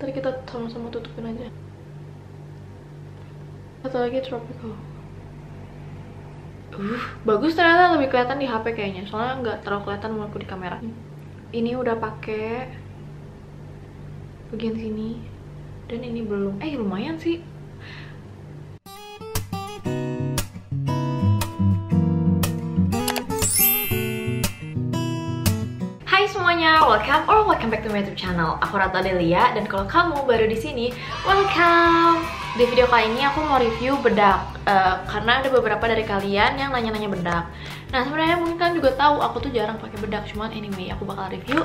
Tadi kita sama-sama tutupin aja. Satu lagi tropical. Uh, bagus ternyata lebih kelihatan di HP kayaknya. Soalnya nggak terlalu kelihatan menurutku di kamera. Ini udah pakai bagian sini dan ini belum. Eh lumayan sih. Hai semuanya, welcome or welcome back to my YouTube channel. Aku Rata Delia dan kalau kamu baru di sini, welcome. Di video kali ini aku mau review bedak eh, karena ada beberapa dari kalian yang nanya-nanya bedak. Nah sebenarnya mungkin kalian juga tahu aku tuh jarang pakai bedak, cuman anyway aku bakal review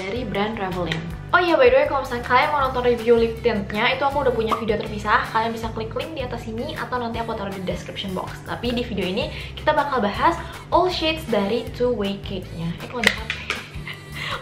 dari brand Revlon. Oh iya by the way kalau misalnya kalian mau nonton review lip tintnya itu aku udah punya video terpisah. Kalian bisa klik link di atas sini atau nanti aku taruh di description box. Tapi di video ini kita bakal bahas all shades dari Two Way Cake-nya. Eh kalau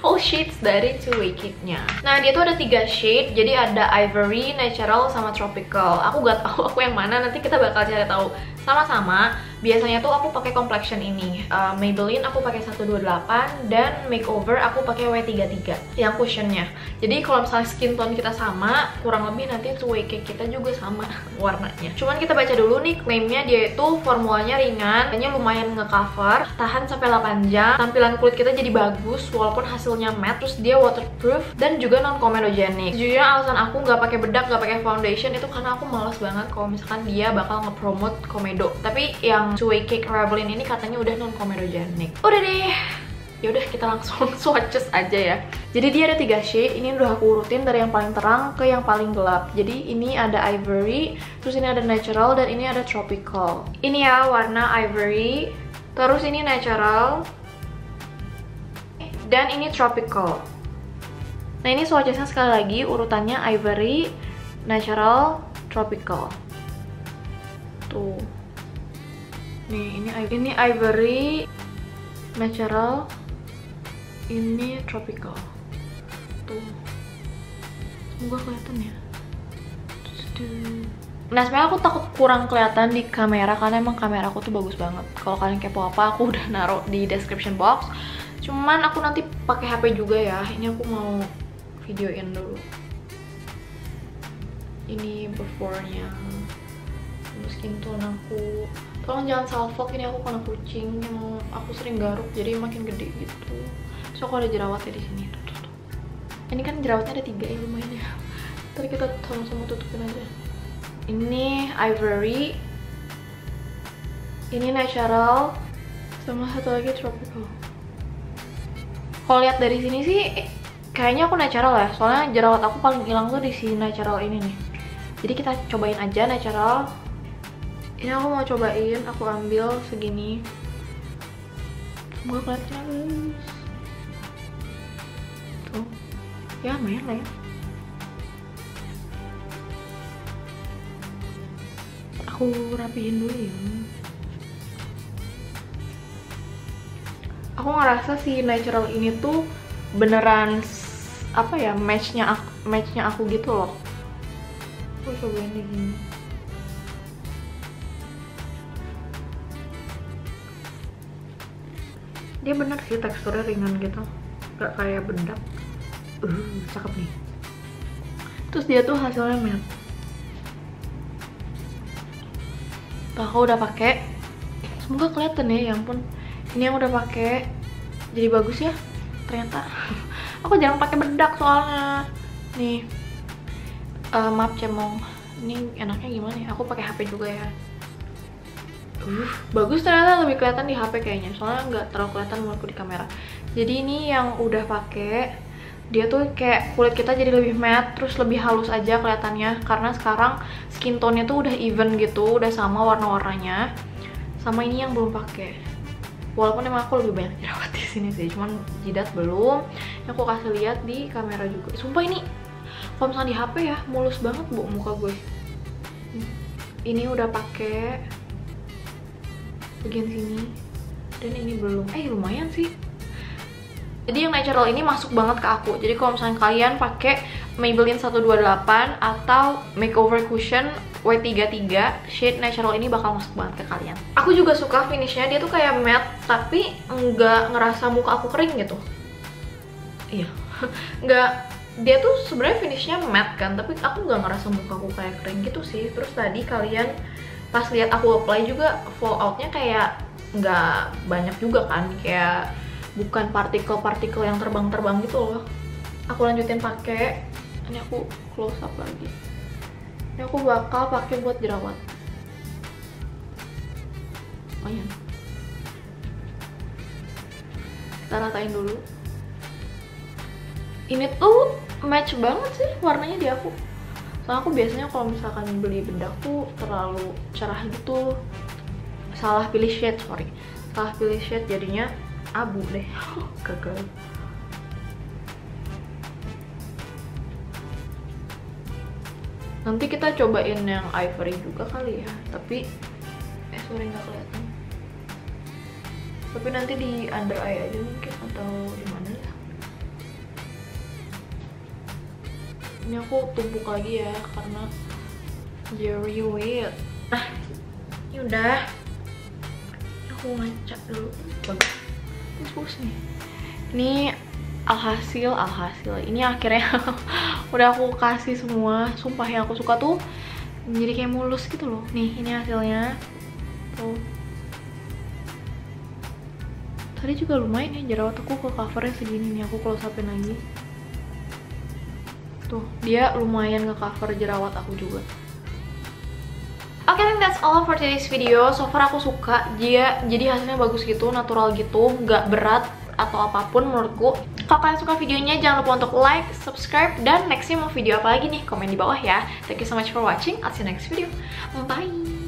all shades dari Two Way Cake-nya. Nah, dia tuh ada tiga shade, jadi ada ivory, natural, sama tropical. Aku gak tahu aku yang mana, nanti kita bakal cari tahu sama-sama. Biasanya tuh aku pakai complexion ini. Uh, Maybelline aku pakai 128 dan makeover aku pakai W33 yang cushionnya. Jadi kalau misalnya skin tone kita sama, kurang lebih nanti Way Cake kita juga sama warnanya. Cuman kita baca dulu nih klaimnya dia itu formulanya ringan, kayaknya lumayan ngecover, tahan sampai 8 jam, tampilan kulit kita jadi bagus walaupun hasilnya matte, terus dia waterproof dan juga non comedogenic. Jujurnya alasan aku nggak pakai bedak, nggak pakai foundation itu karena aku males banget kalau misalkan dia bakal ngepromote komedo. Tapi yang Way Cake Revlon ini katanya udah non comedogenic. Udah deh, ya udah kita langsung swatches aja ya. Jadi dia ada tiga shade. Ini udah aku urutin dari yang paling terang ke yang paling gelap. Jadi ini ada ivory terus ini ada natural dan ini ada tropical. Ini ya warna ivory. Terus ini natural. Dan ini tropical. Nah ini swatchesnya sekali lagi. Urutannya ivory natural tropical. Tuh nih ini ini ivory natural ini tropical. Tuh. Semoga kelihatan ya? Nah sebenarnya aku takut kurang kelihatan di kamera karena emang kamera aku tuh bagus banget. Kalau kalian kepo apa aku udah naruh di description box. Cuman aku nanti pakai HP juga ya. Ini aku mau videoin dulu. Ini before-nya. Skin tone aku tolong jangan salfok ini aku kena kucing yang aku sering garuk jadi makin gede gitu. So aku ada jerawatnya di sini. Tuh, tuh, tuh. ini kan jerawatnya ada tiga ya lumayan ya. Ntar kita sama-sama tutupin aja. Ini ivory ini natural sama satu lagi tropical. Kalau lihat dari sini sih kayaknya aku natural ya. Soalnya jerawat aku paling hilang tuh di si natural ini nih. Jadi kita cobain aja natural ini aku mau cobain aku ambil segini. Semoga kelihatan guys tuh ya lumayan lah ya. Aku rapihin dulu ya. Aku ngerasa si natural ini tuh beneran apa ya matchnya aku, matchnya aku gitu loh. Aku cobain di gini dia bener sih teksturnya ringan gitu. Gak kayak bedak. Uh cakep nih. Terus dia tuh hasilnya matte aku udah pakai. Semoga kelihatan ya ya ampun. Ini yang udah pakai. Jadi bagus ya ternyata. Aku jarang pakai bedak soalnya. Nih. Uh, maaf cemong. Ini enaknya gimana ya? Aku pakai HP juga ya Uh, bagus ternyata lebih kelihatan di HP kayaknya. Soalnya nggak terlalu kelihatan menurutku di kamera. Jadi ini yang udah pakai dia tuh kayak kulit kita jadi lebih matte terus lebih halus aja kelihatannya. Karena sekarang skin tone-nya tuh udah even gitu udah sama warna-warnanya. Sama ini yang belum pakai walaupun emang aku lebih banyak jerawat di sini sih cuman jidat belum. Yang aku kasih lihat di kamera juga. Sumpah ini kalau misalnya di HP ya mulus banget bu muka gue. Ini udah pakai bagian sini. Dan ini belum. Eh lumayan sih. Jadi yang natural ini masuk banget ke aku. Jadi kalau misalnya kalian pakai Maybelline 128 atau makeover cushion W33 shade natural ini bakal masuk banget ke kalian. Aku juga suka finishnya. Dia tuh kayak matte tapi nggak ngerasa muka aku kering gitu. Iya. Nggak dia tuh sebenarnya finishnya matte kan tapi aku nggak ngerasa mukaku kayak kering gitu sih. Terus tadi kalian pas lihat aku apply juga falloutnya kayak nggak banyak juga kan kayak bukan partikel-partikel yang terbang-terbang gitu loh. Aku lanjutin pakai ini aku close up lagi. Ini aku bakal pakai buat jerawat. Oh iya. Kita ratain dulu. Ini tuh match banget sih warnanya di aku soalnya aku biasanya kalau misalkan beli bedak tuh terlalu cerah gitu. Salah pilih shade sorry. Salah pilih shade jadinya abu deh. Gagal. Nanti kita cobain yang ivory juga kali ya tapi eh sorry nggak kelihatan. Tapi nanti di under eye aja mungkin atau di mana ya ini aku tumpuk lagi ya karena very weird. Nah ini udah. Aku ngaca dulu. Bagus bagus nih. Ini alhasil alhasil. Ini akhirnya udah aku kasih semua. Sumpah yang aku suka tuh jadi kayak mulus gitu loh. Nih ini hasilnya. Tuh. Tadi juga lumayan ya jerawat aku ke covernya segini nih. Aku close upin lagi tuh dia lumayan nge-cover jerawat aku juga Oke, okay, that's all for today's video. So far aku suka dia jadi hasilnya bagus gitu, natural gitu, nggak berat atau apa pun menurutku. Kalau kalian suka videonya, jangan lupa untuk like, subscribe, dan nextnya mau video apa lagi nih, komen di bawah ya. Thank you so much for watching. I'll see you next video. Bye!